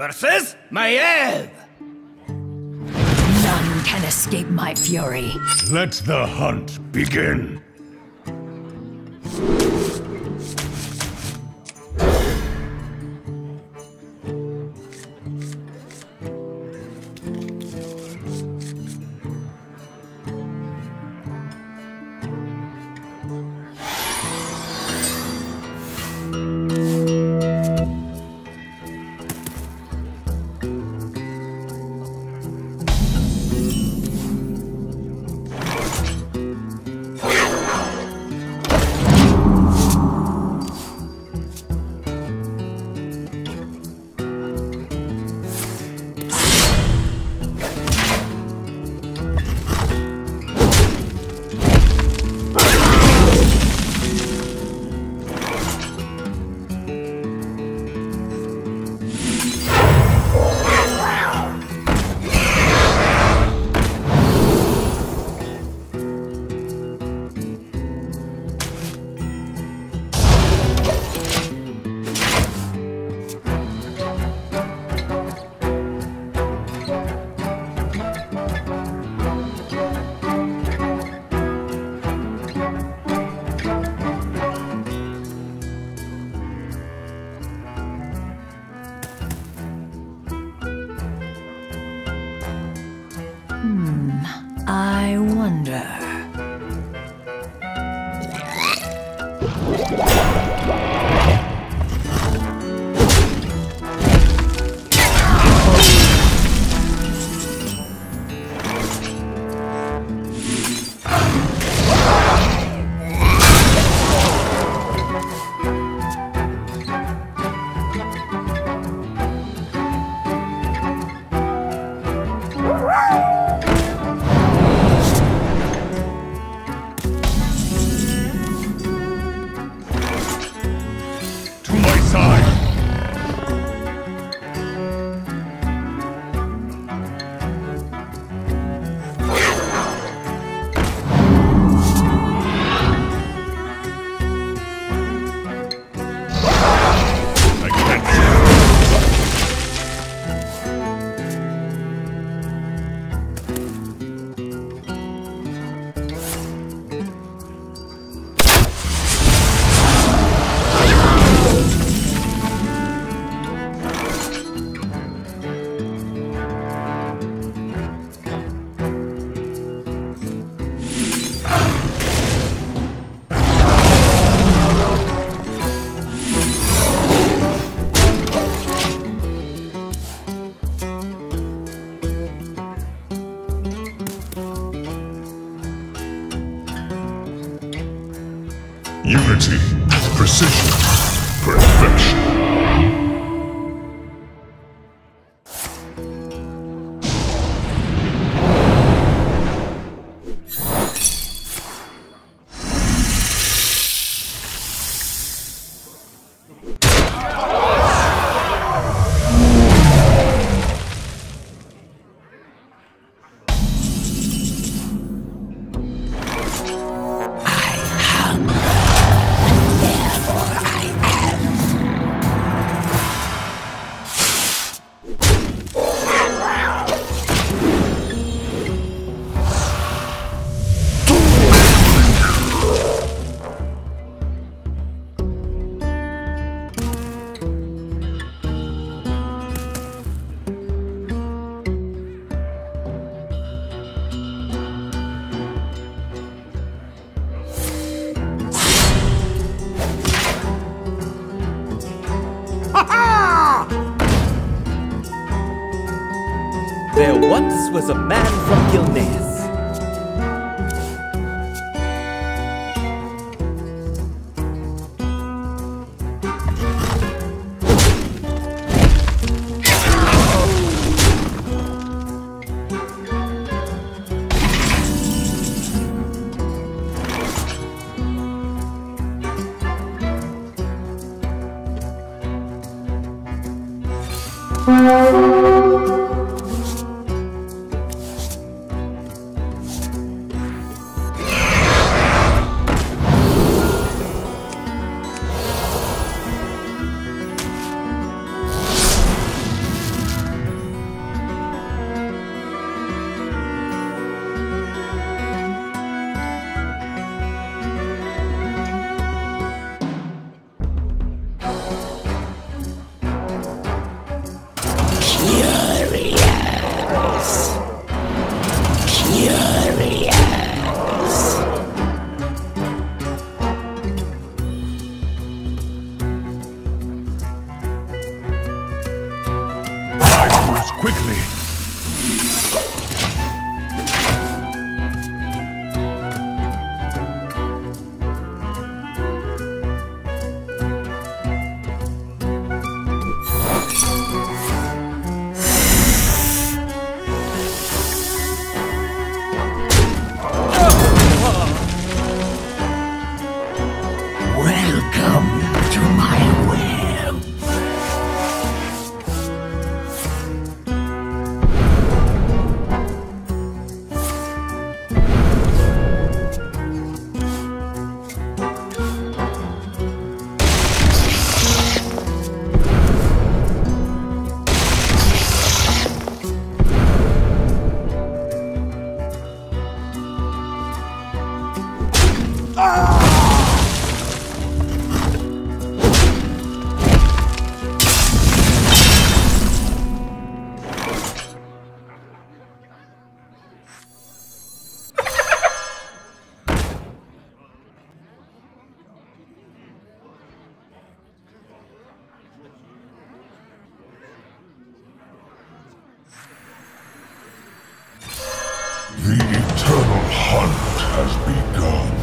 versus Maiev! None can escape my fury. Let the hunt begin. Once was a man from Gilneas. The eternal hunt has begun.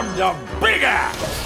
I'm the big ass!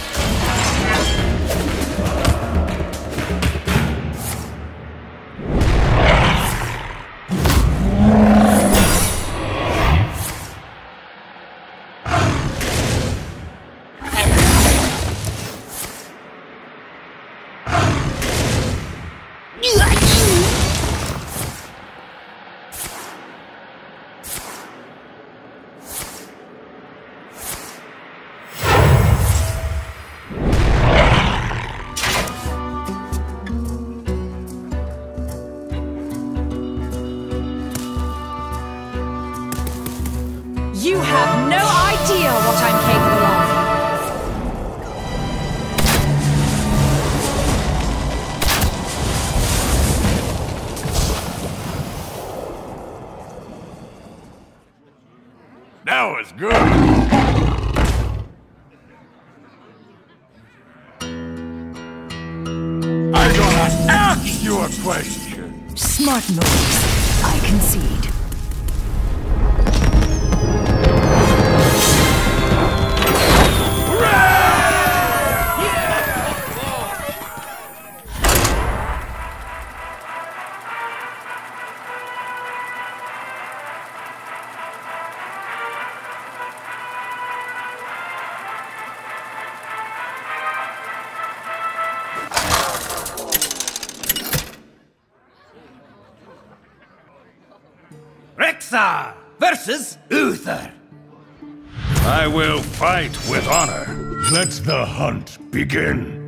Fight with honor. Let the hunt begin.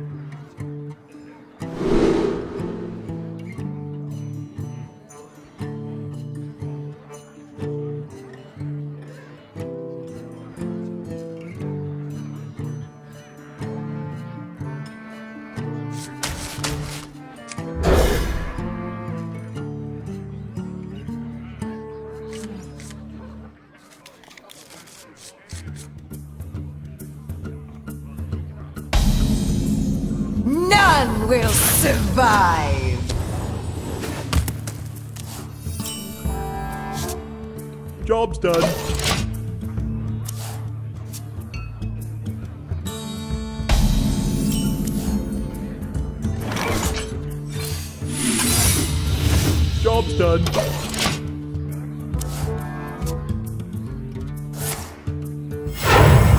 job's done.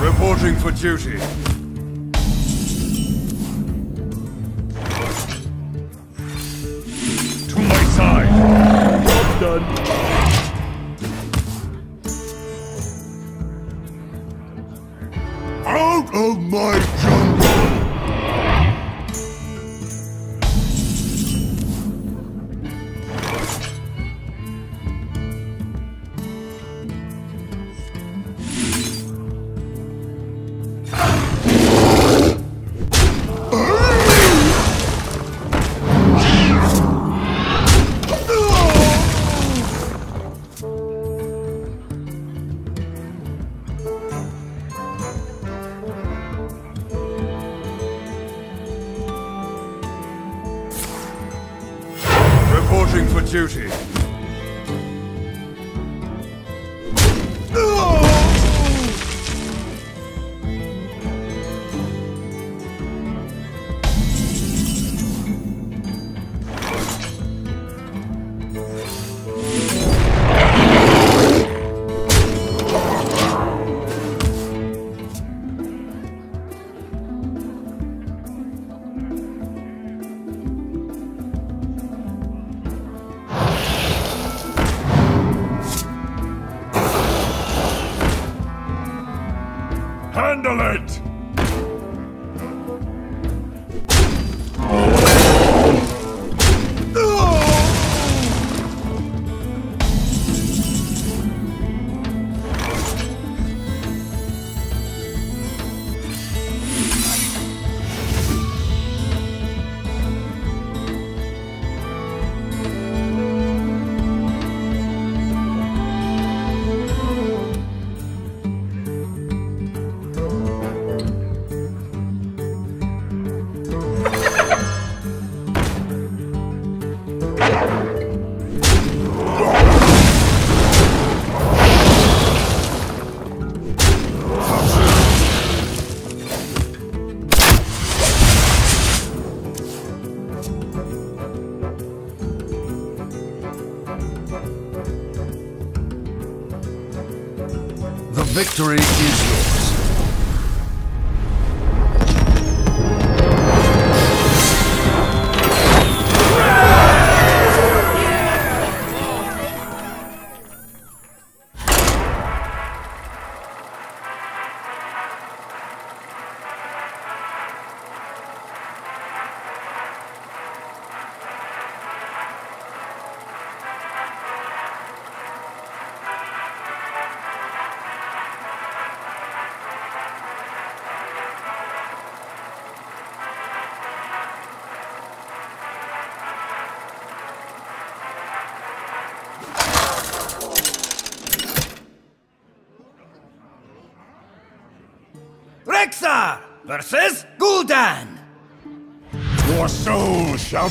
Reporting for duty.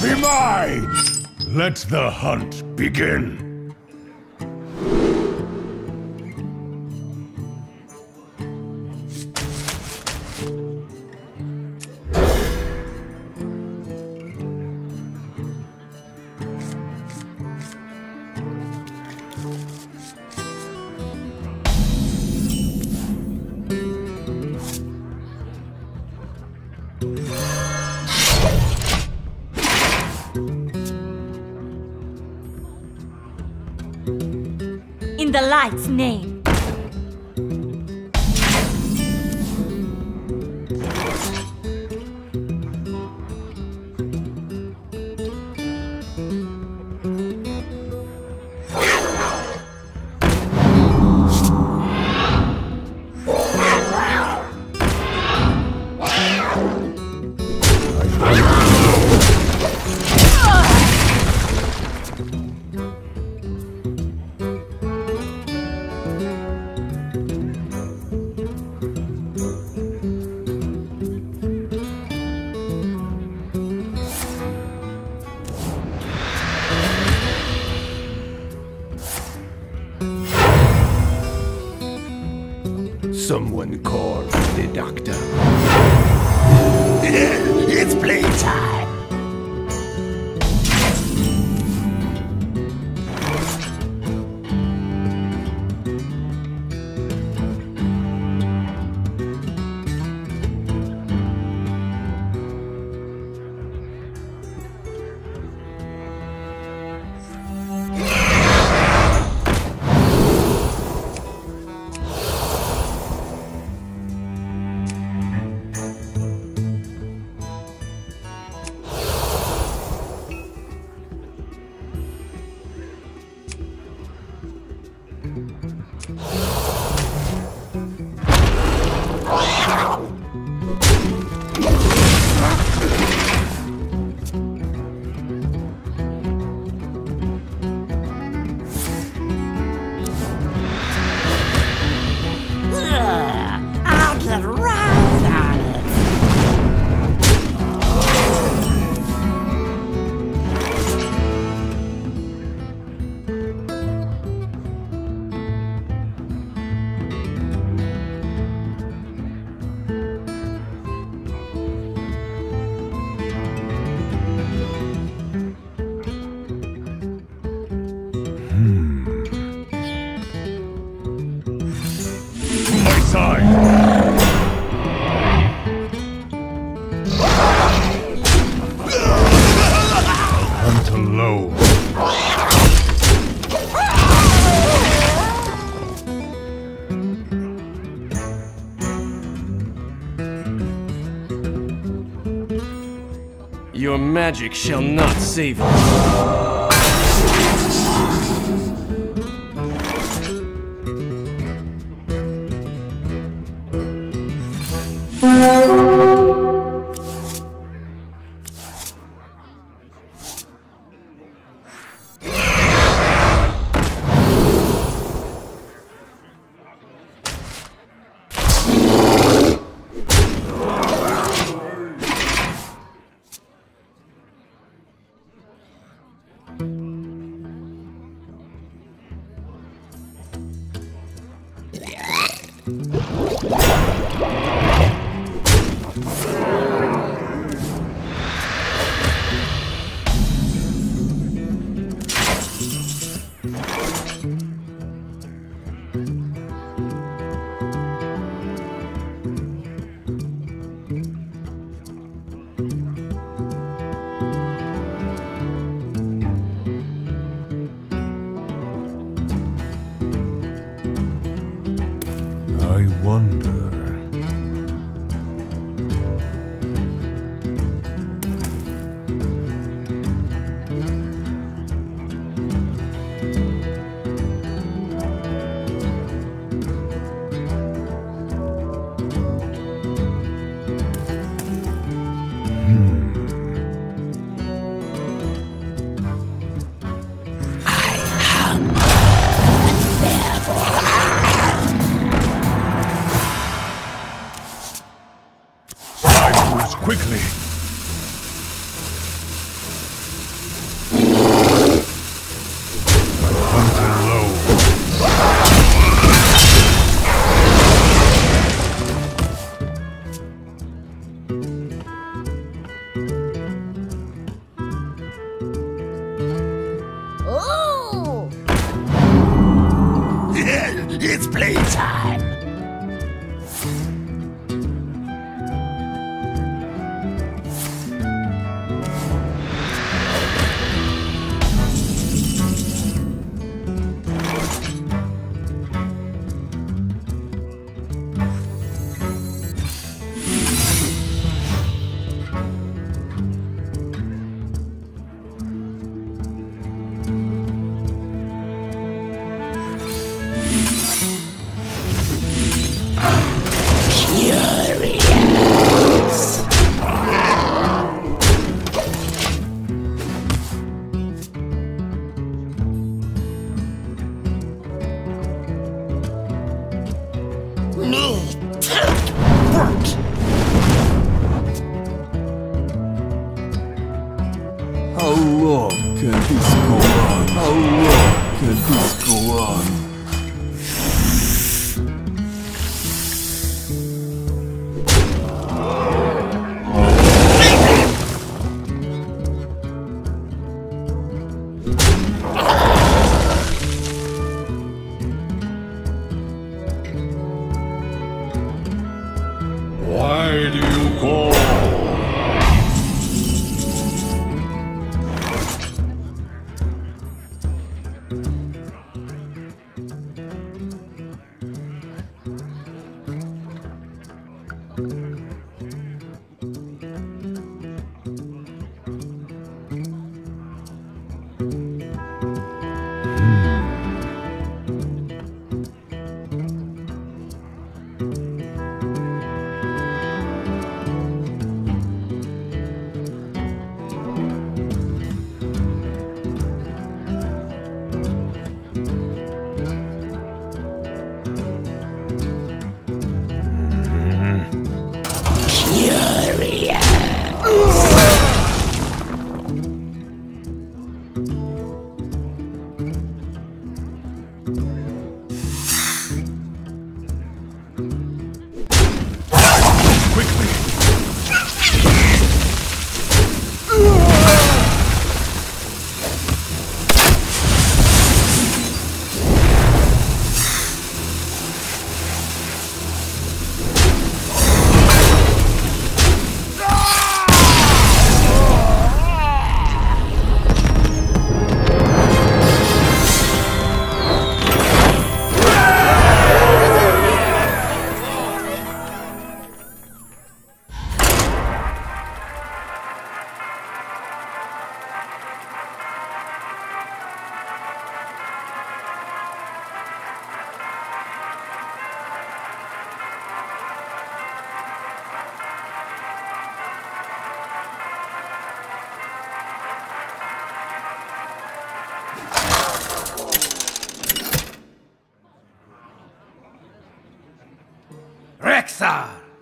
Be mine! Let the hunt begin! In the light's name. Your magic shall not save us.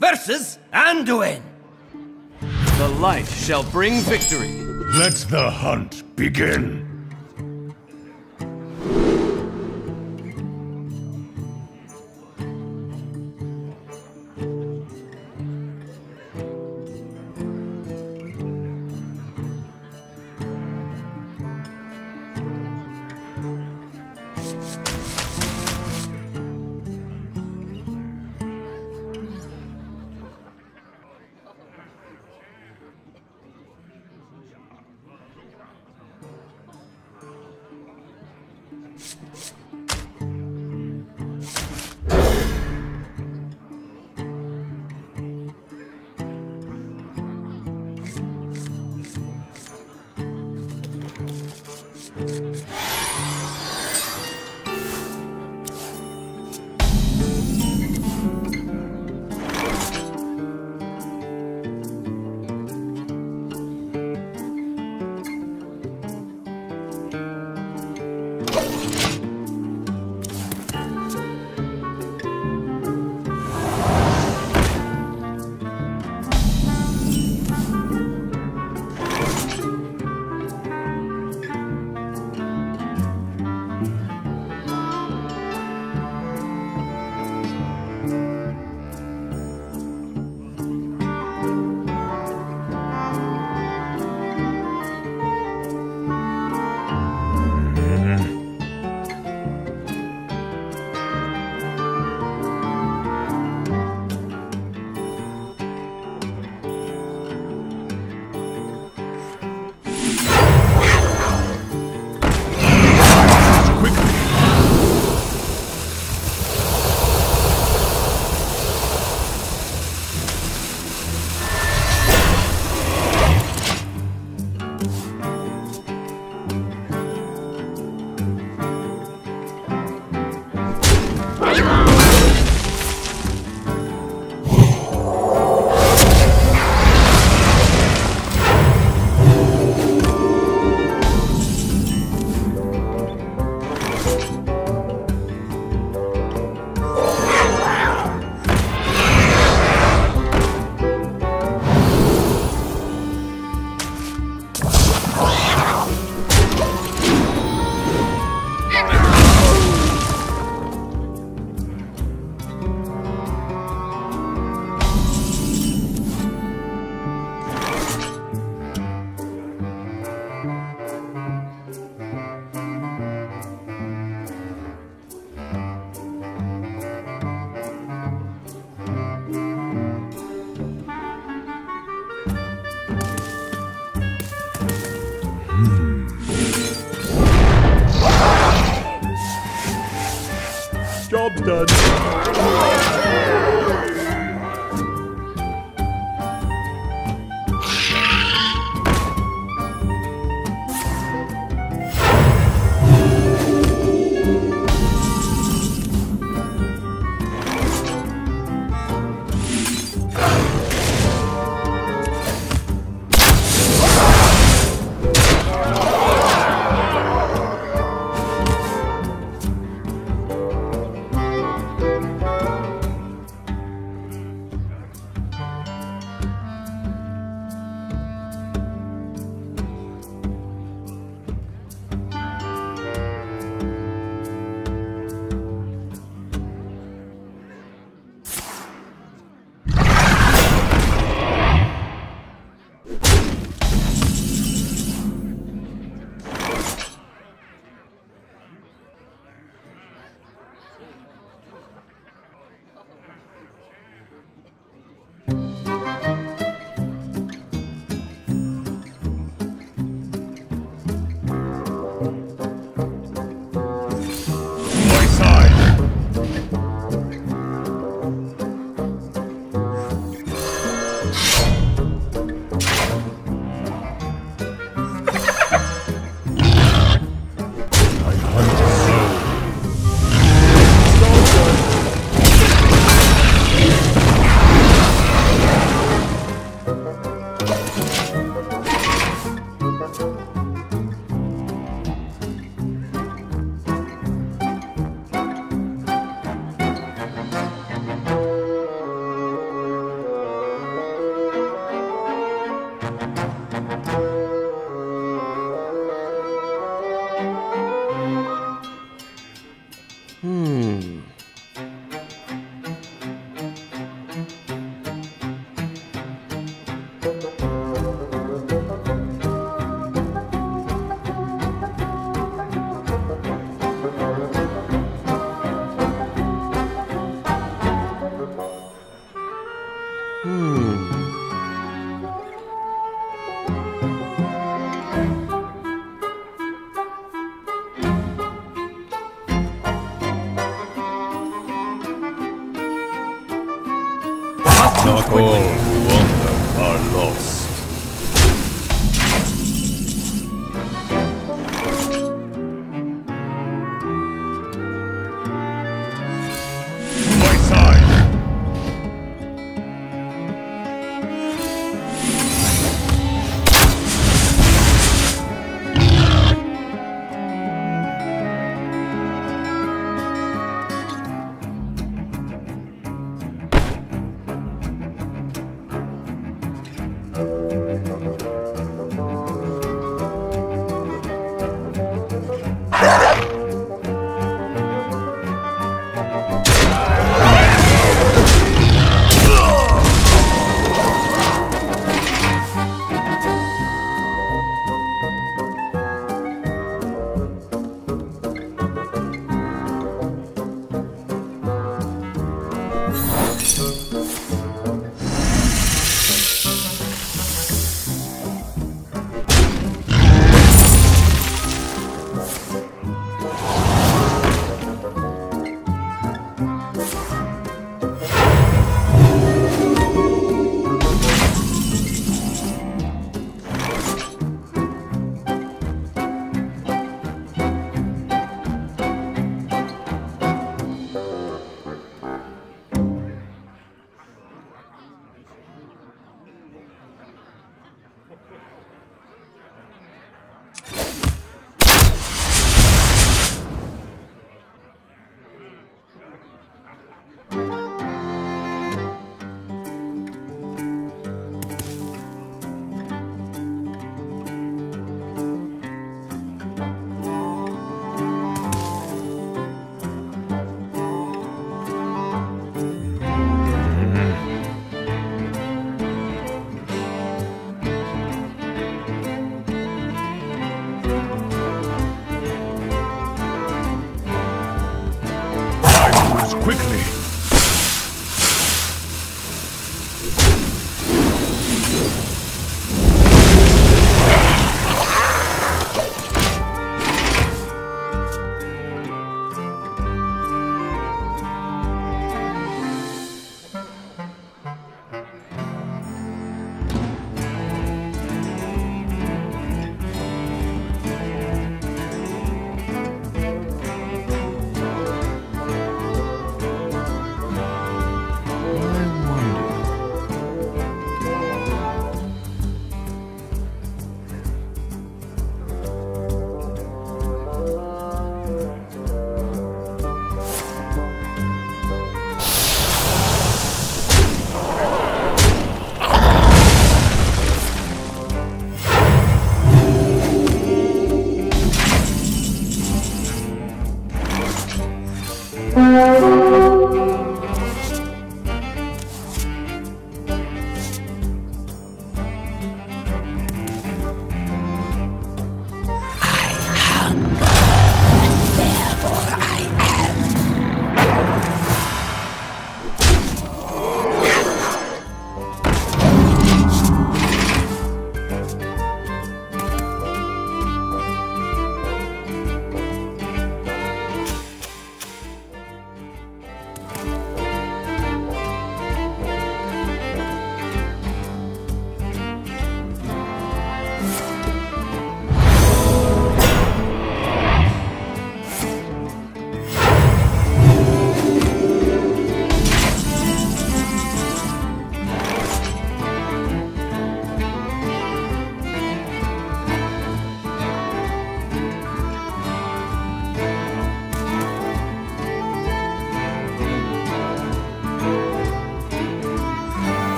Versus Anduin. The light shall bring victory. Let the hunt begin.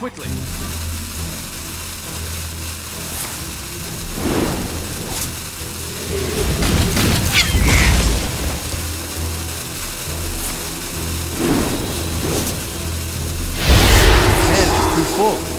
Quickly. Hand.